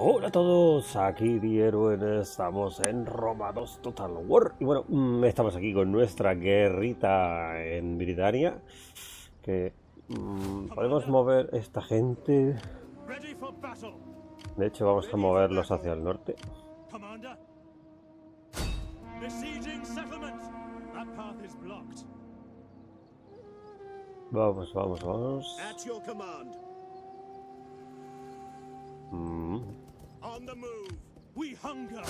Hola a todos, aquí Dieruen, estamos en Roma 2 Total War. Y bueno, mm, estamos aquí con nuestra guerrita en Britania que mm, podemos mover esta gente, de hecho vamos a moverlos hacia el norte. Vamos, vamos, vamos. On the move, we hunger.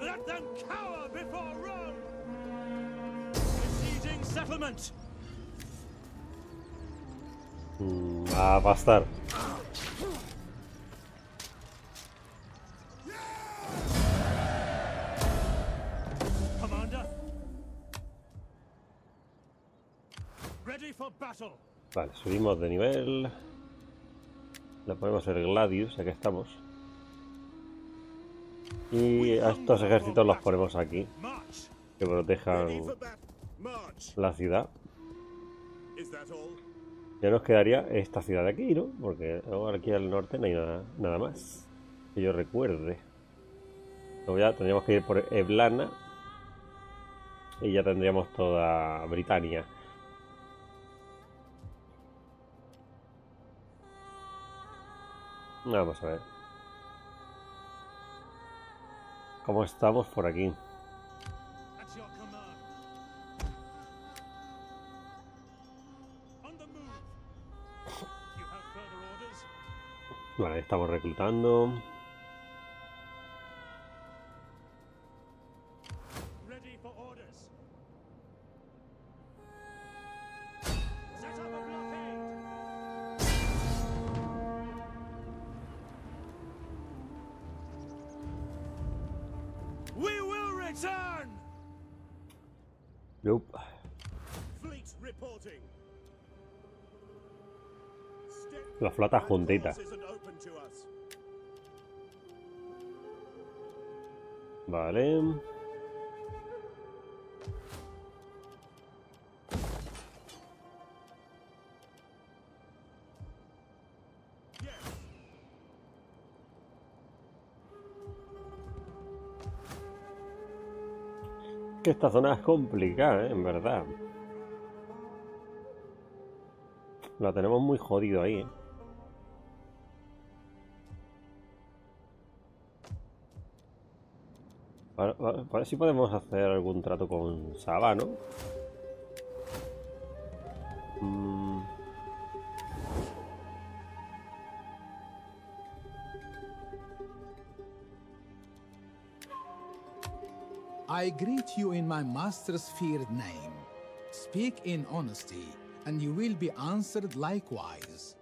Let them cower before Rome. Besieging settlement. Mm, a bastar. Commander. Ready for battle. Vale, subimos de nivel. Le podemos hacer Gladius, aquí estamos. Y a estos ejércitos los ponemos aquí. Que protejan la ciudad. Ya nos quedaría esta ciudad de aquí, ¿no? Porque aquí al norte no hay nada, nada más. Que yo recuerde. Luego ya tendríamos que ir por Eblana. Y ya tendríamos toda Britania. Vamos a ver. ¿Cómo estamos por aquí? Vale, estamos reclutando. La flota juntita. Vale. Que esta zona es complicada, ¿eh? en verdad. La tenemos muy jodido ahí, ¿eh? Si podemos hacer algún trato con Saba, ¿no? Mm. I greet you in my master's feared name. Speak in honesty, and you will be answered likewise.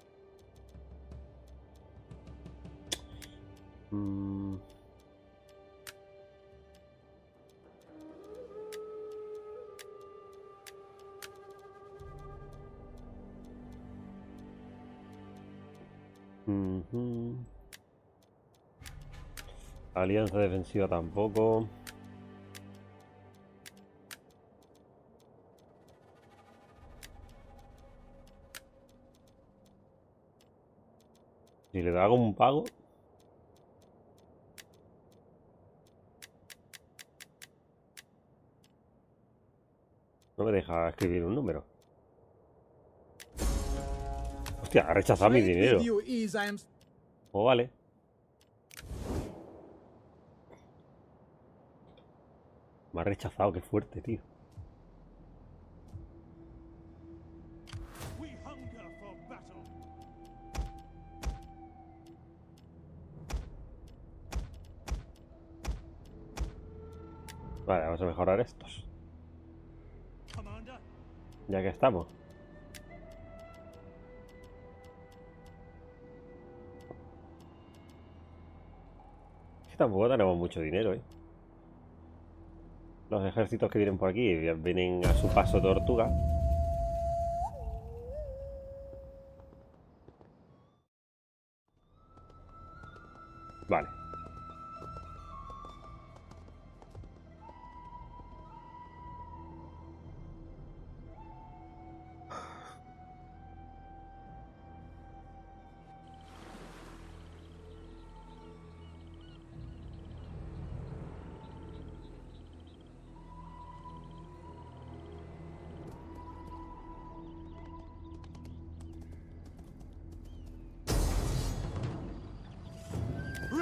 Alianza defensiva tampoco. Si le hago un pago. No me deja escribir un número. Hostia, ha rechazado mi dinero. Oh, vale. Me ha rechazado, qué fuerte, tío. Vale, vamos a mejorar estos. Ya que estamos. Tampoco tenemos mucho dinero, ¿eh? Los ejércitos que vienen por aquí vienen a su paso tortuga.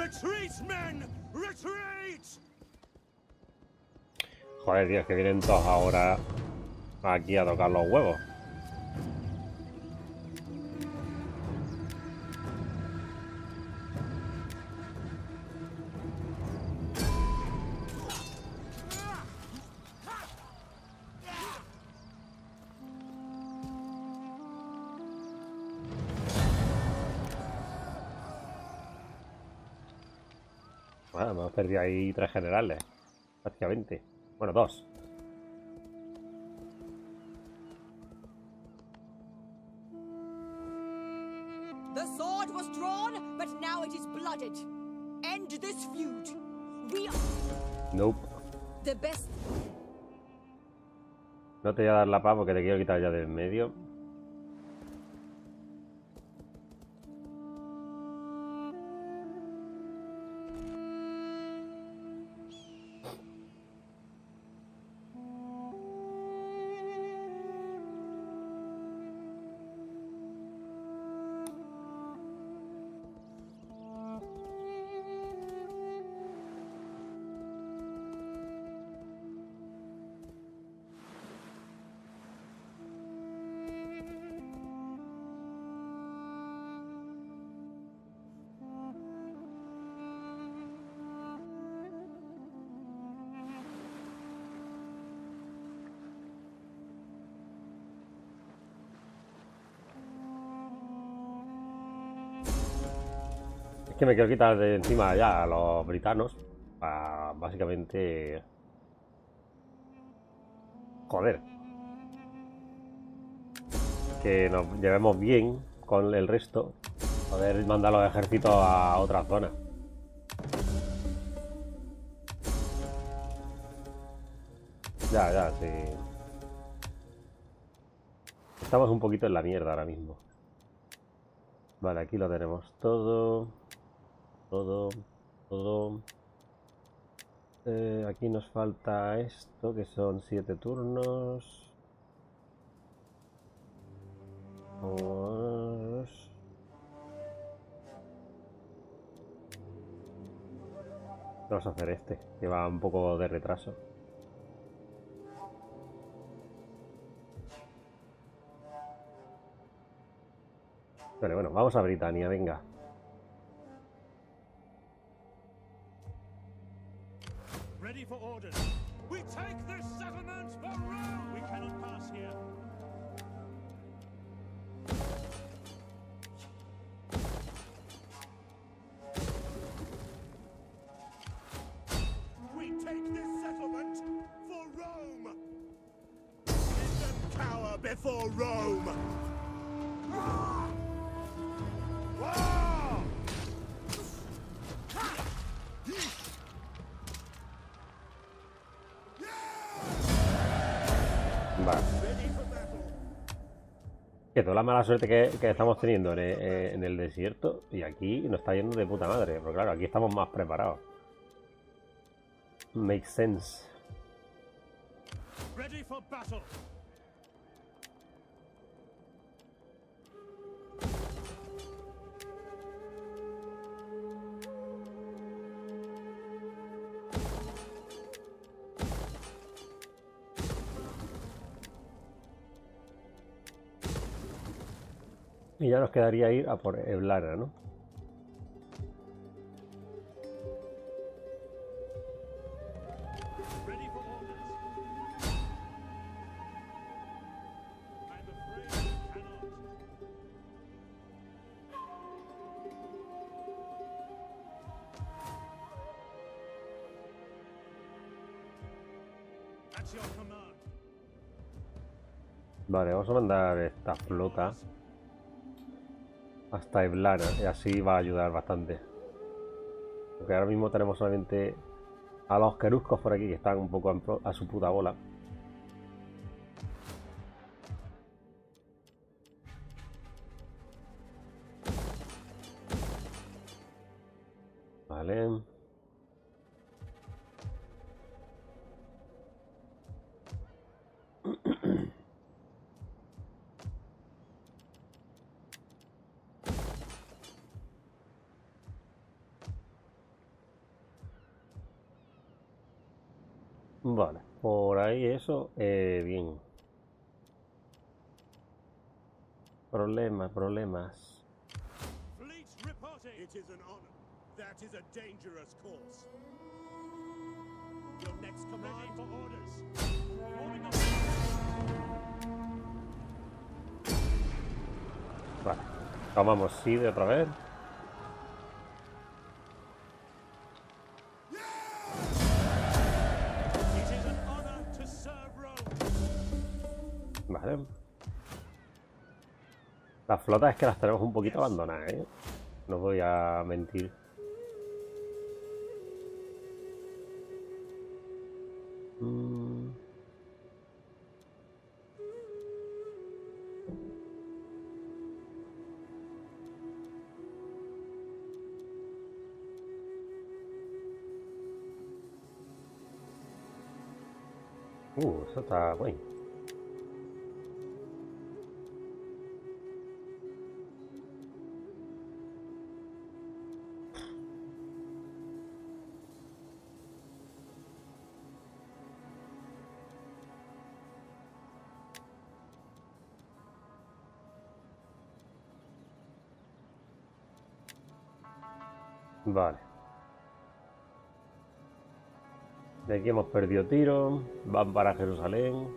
Retreat, men! Retreat! Joder, tío, es que vienen todos ahora aquí a tocar los huevos. Perdido ahí tres generales, prácticamente. Bueno, dos. The sword was drawn, but now it is blooded. End this feud. We are Nope. the best. No te voy a dar la paz porque te quiero quitar ya del medio. Me quiero quitar de encima ya a los britanos. Para básicamente. Joder. Que nos llevemos bien con el resto. Poder mandar los ejércitos a otra zona. Ya, ya, sí. Estamos un poquito en la mierda ahora mismo. Vale, aquí lo tenemos todo. Todo. Todo. Eh, aquí nos falta esto, que son siete turnos. Dos. Vamos a hacer este, que va un poco de retraso. Vale, bueno, vamos a Britania, venga. For orders. We take this settlement for Rome! We cannot pass here. We take this settlement for Rome! Let them cower before Rome! War! Que toda la mala suerte que, estamos teniendo en el, en el desierto y aquí nos está yendo de puta madre. Pero claro, aquí estamos más preparados. Makes sense. Ready for battle! Y ya nos quedaría ir a por Eblana, ¿no? Vale, vamos a mandar esta flota hasta Eblana y así va a ayudar bastante. Porque ahora mismo tenemos solamente a los queruscos por aquí que están un poco a su puta bola. Tomamos sí de otra vez. Vale. Las flotas es que las tenemos un poquito abandonadas, ¿eh? No voy a mentir. Uh, eso está guay. Vale. De aquí hemos perdido tiro. Van para Jerusalén.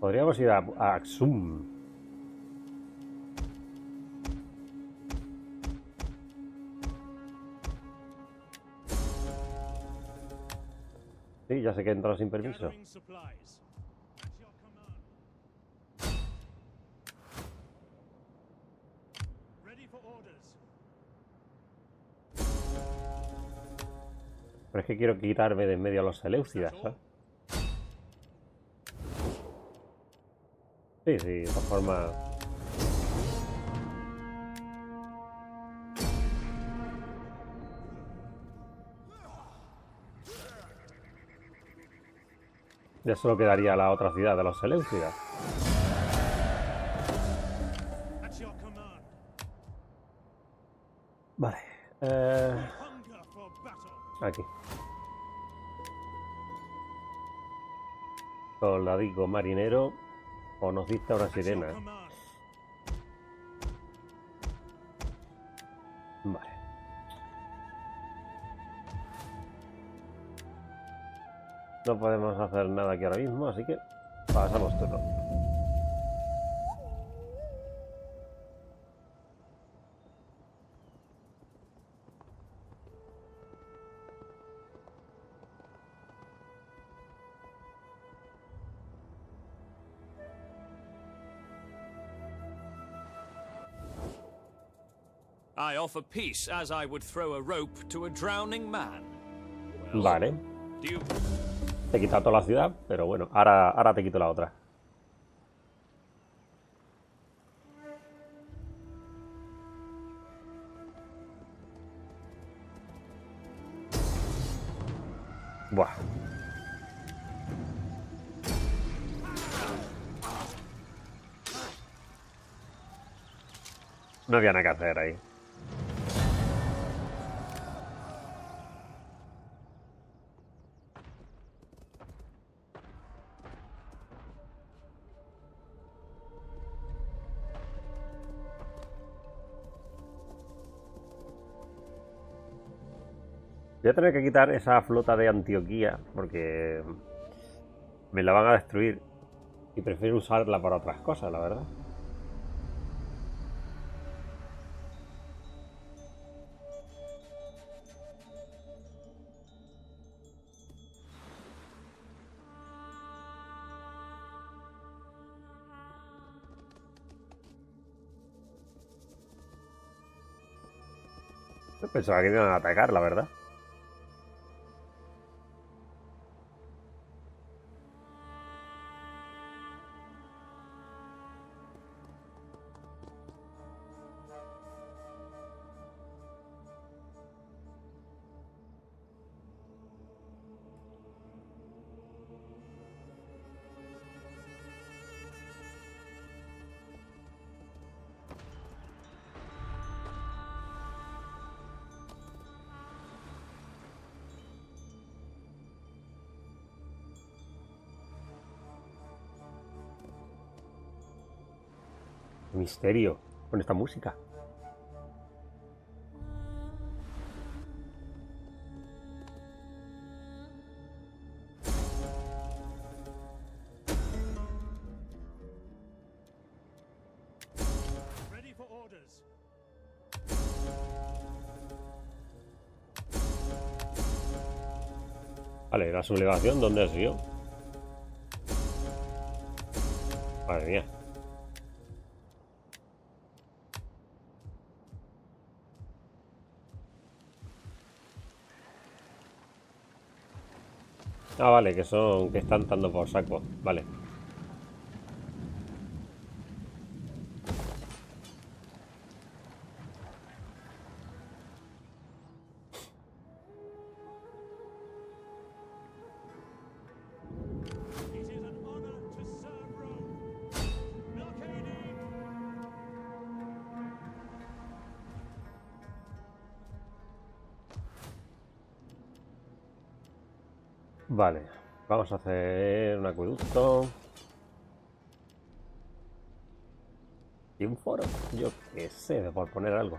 Podríamos ir a, a Aksum. Sí, ya sé que he entrado sin permiso. Pero es que quiero quitarme de en medio a los Seleucidas, ¿sabes? Sí, sí, de esta forma... Ya solo quedaría la otra ciudad de los Seleucidas. Vale. Eh, aquí. Soldadico marinero. O nos dicta una sirena. command. Vale. No podemos hacer nada aquí ahora mismo, así que pasamos turno. Offer peace as I would throw a rope to a drowning man. Well, Vale. You Te he quitado toda la ciudad, pero bueno, ahora, ahora te quito la otra. Buah. No había nada que hacer ahí. Voy a tener que quitar esa flota de Antioquía porque me la van a destruir y prefiero usarla para otras cosas, la verdad. Pensaba que iban a atacar, la verdad. Misterio con esta música. Vale, la sublevación, ¿dónde ha sido? Madre mía. Ah, vale, que son, que están dando por saco. Vale. Hacer un acueducto. Y un foro, yo qué sé, por poner algo.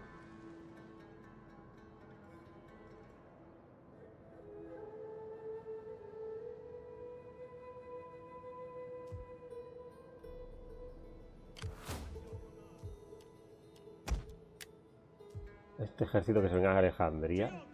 Este ejército que se venga a Alejandría.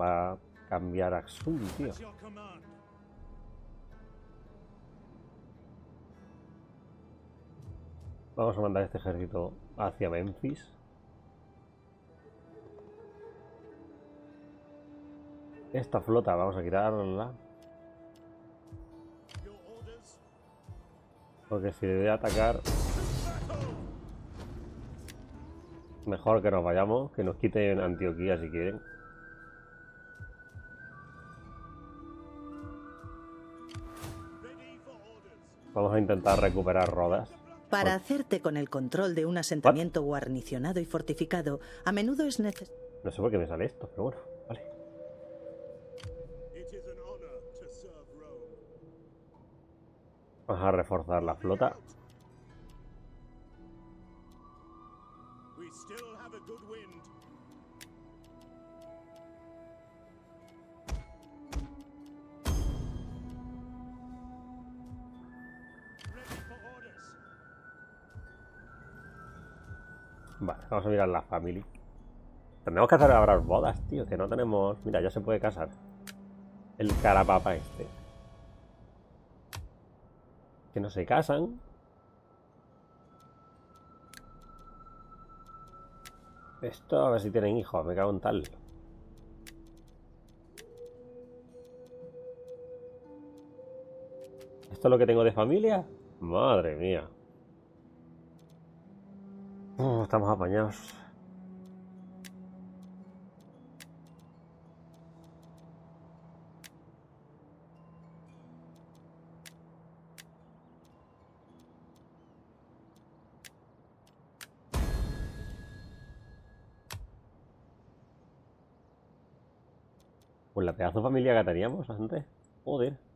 Dinero para cambiar a Xul, tío. Vamos a mandar este ejército hacia Memphis. Esta flota vamos a quitarla. Porque si a atacar, mejor que nos vayamos, que nos quiten Antioquía si quieren. Vamos a intentar recuperar Rodas. Para hacerte con el control de un asentamiento guarnicionado y fortificado, a menudo es necesario. No sé por qué me sale esto, pero bueno, vale. Vamos a reforzar la flota. We still have a good wind. Vamos a mirar la family. Tenemos que hacer ahora bodas, tío, que no tenemos... Mira, ya se puede casar. El carapapa este. Que no se casan. Esto a ver si tienen hijos, me cago en tal. ¿Esto es lo que tengo de familia? Madre mía. Oh, estamos apañados. Pues la pedazo de familia que teníamos antes. Joder.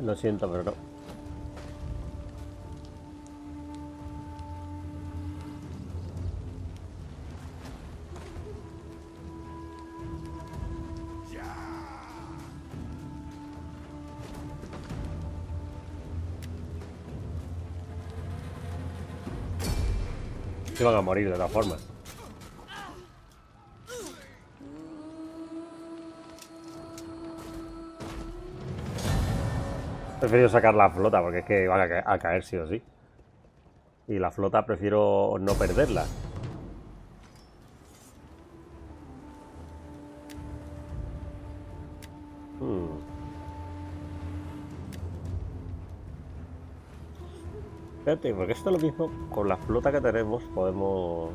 Lo siento, pero no. Se van a morir de todas formas. Preferido sacar la flota porque es que van a, ca- a caer sí o sí. Y la flota prefiero no perderla. Hmm. Espérate, porque esto es lo mismo. Con la flota que tenemos podemos...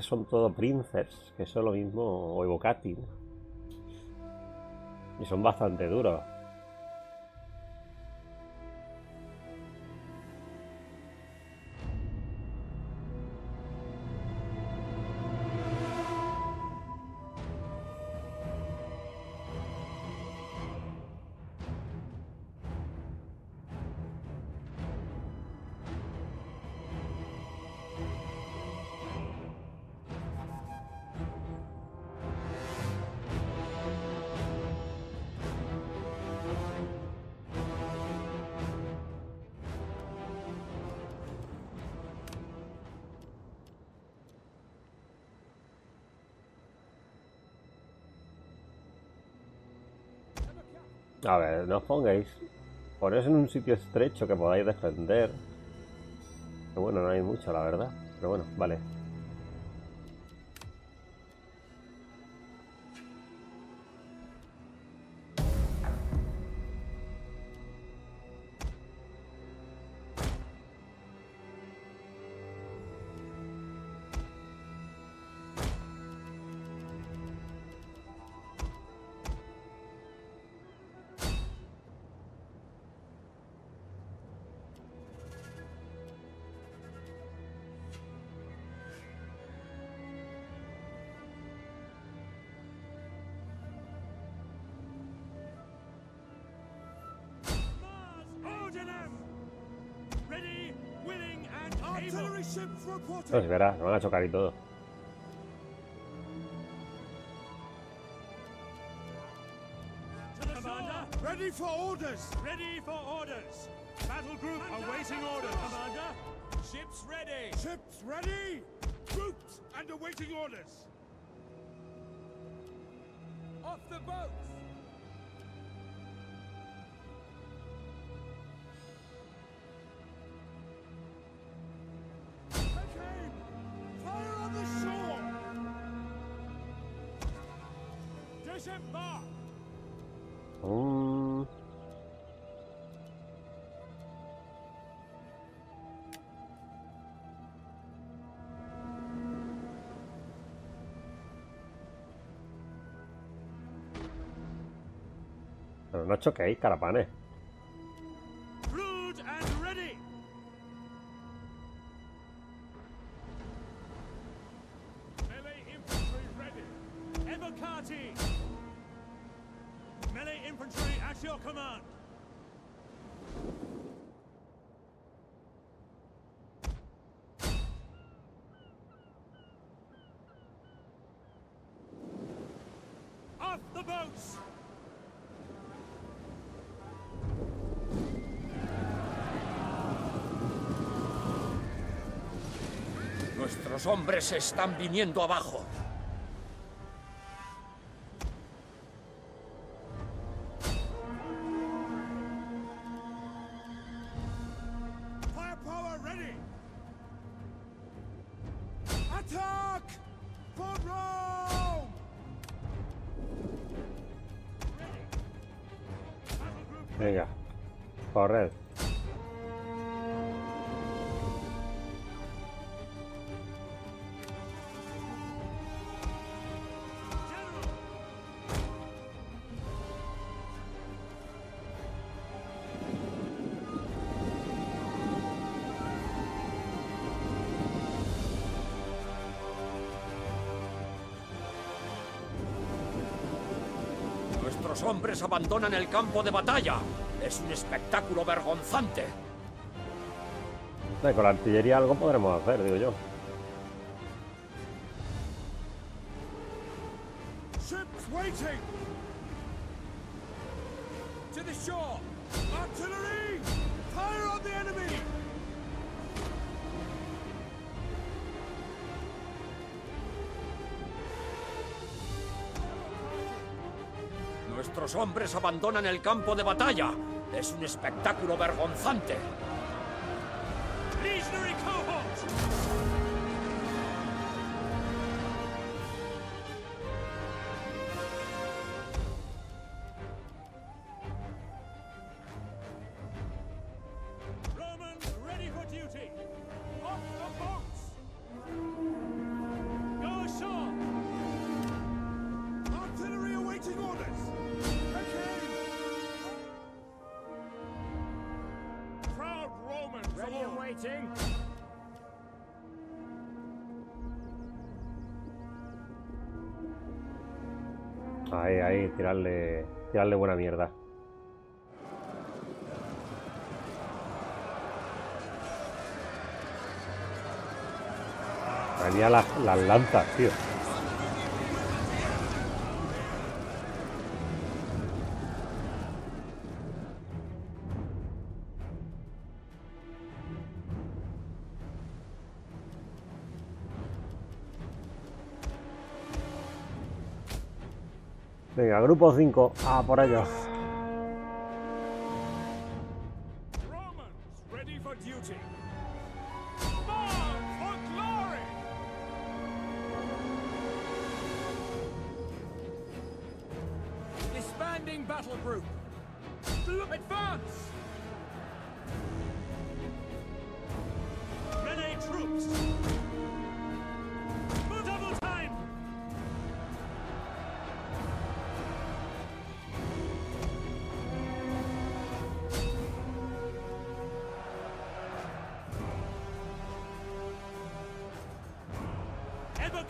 que son todo princes, que es lo mismo, o evocati. Y son bastante duros. A ver, no os pongáis. Poneos en un sitio estrecho que podáis defender. Que bueno, no hay mucho, la verdad. Pero bueno, vale. And able. ships reporting. Pues verás, me van a chocar y todo. Commander. Ready for orders. Ready for orders. Battle group awaiting orders. Commander. Ships ready. Ships ready. Troops and awaiting orders. Off the boats. Disembark. Mm. Pero no choquéis, carapanes. Brood and ready. Melee infantry at your command. Off the boats! Nuestros hombres están viniendo abajo. Nuestros hombres abandonan el campo de batalla. Es un espectáculo vergonzante. Con la artillería algo podremos hacer, digo yo. Hombres abandonan el campo de batalla. Es un espectáculo vergonzante. Ahí, ahí, tirarle, tirarle buena mierda. Venía las, las lanzas, tío. Venga, grupo 5, a por ellos.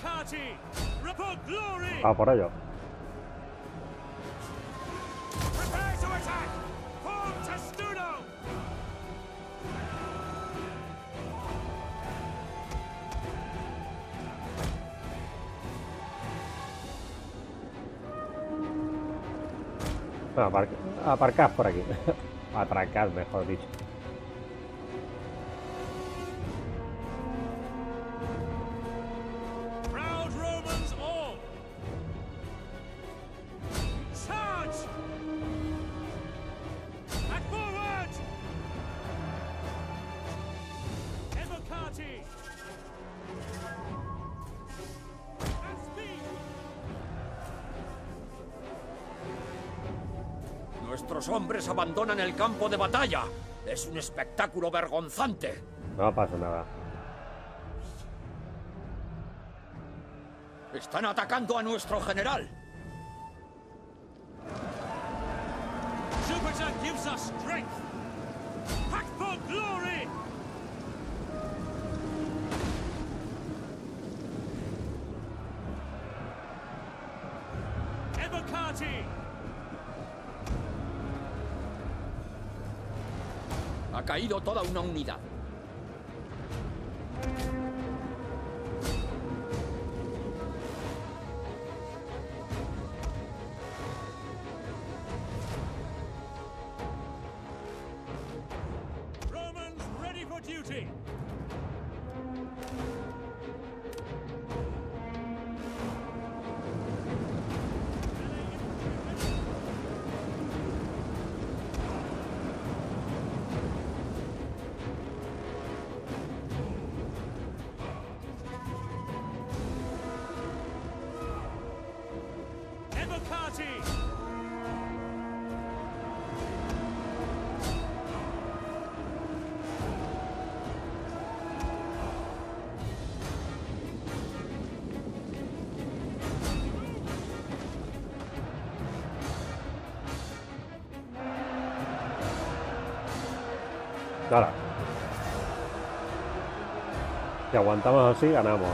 Evocati! Report glory! A por Testudo! Bueno, apar- aparcad por aquí. Atracad, mejor dicho. Abandonan el campo de batalla. Es un espectáculo vergonzante. No pasa nada. Están atacando a nuestro general. Jupiter gives us strength! Pack for glory! Evocati! Ha caído toda una unidad. Nada. Si aguantamos así, ganamos.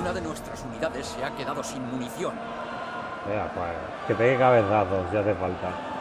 Una de nuestras unidades se ha quedado sin munición. Pues, que pegue cabezazos, si hace falta.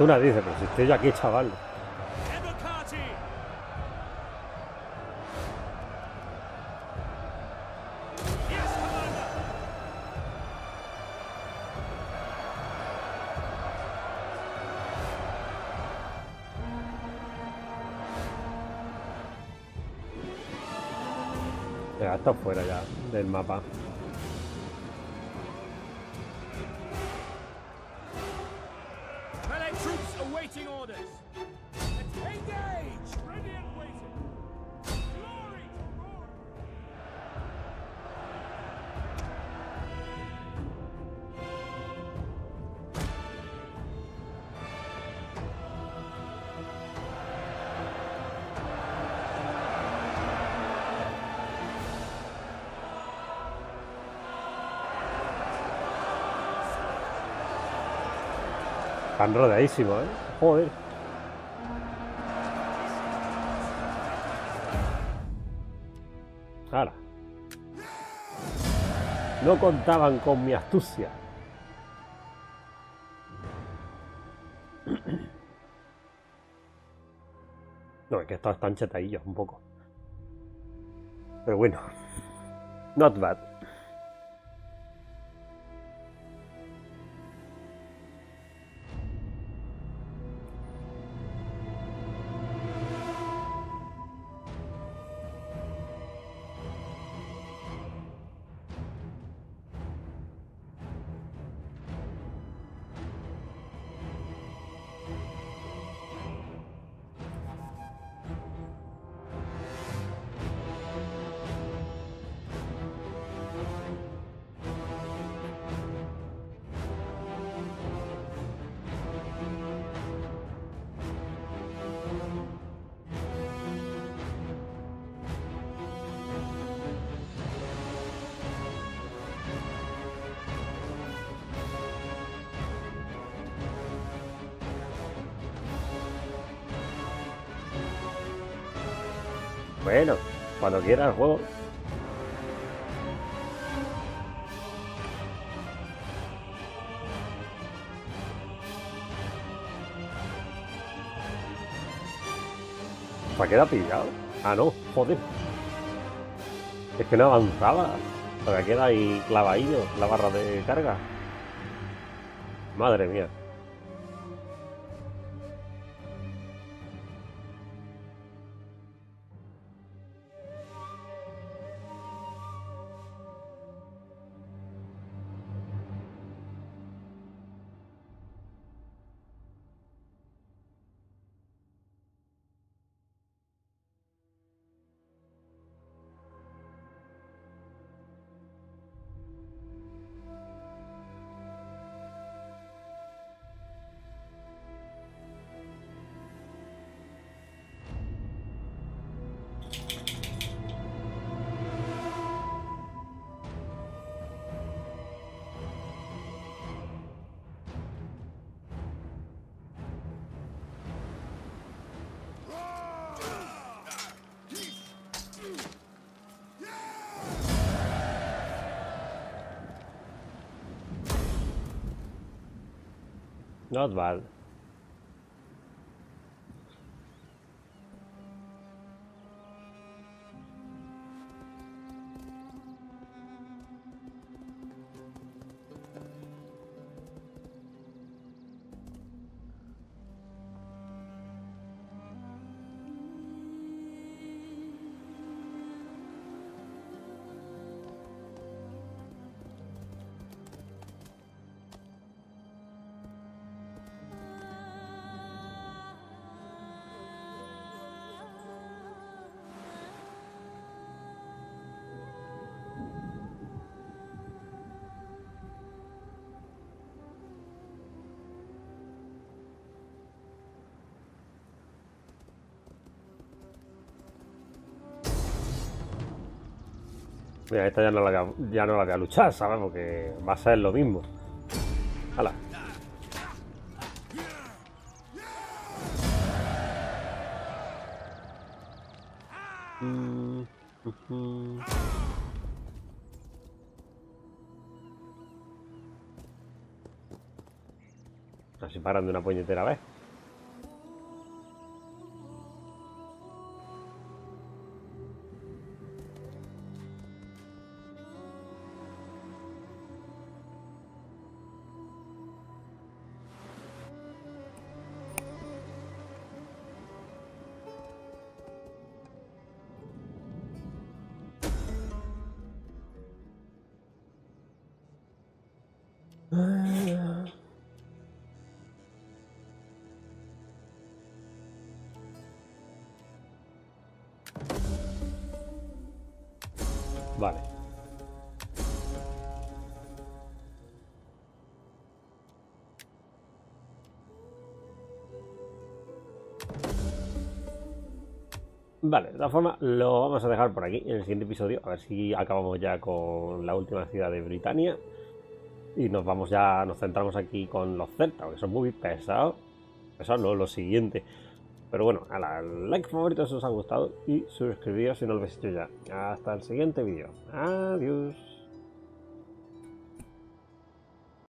Fortuna dice, pero si estoy yo aquí, chaval. Está fuera ya del mapa. Están rodeadísimos, ¿eh? Joder. Ahora. No contaban con mi astucia. No, es que estos están chetadillos un poco. Pero bueno. Not bad. Cuando quiera el juego. ¿Se ha quedado pillado? Ah, no, joder. Es que no avanzaba. Porque queda ahí clavadillo la barra de carga. Madre mía. Not Mira, esta ya no la voy a, no la voy a luchar, ¿sabes? Porque va a ser lo mismo. ¡Hala! Mm. Así paran de una puñetera vez. Vale, de todas formas lo vamos a dejar por aquí en el siguiente episodio. A ver si acabamos ya con la última ciudad de Britania. Y nos vamos ya, nos centramos aquí con los celtas, que son muy pesados. Pesados no, lo siguiente. Pero bueno, a la like favorito si os ha gustado y suscribíos si no lo habéis hecho ya. Hasta el siguiente vídeo. Adiós.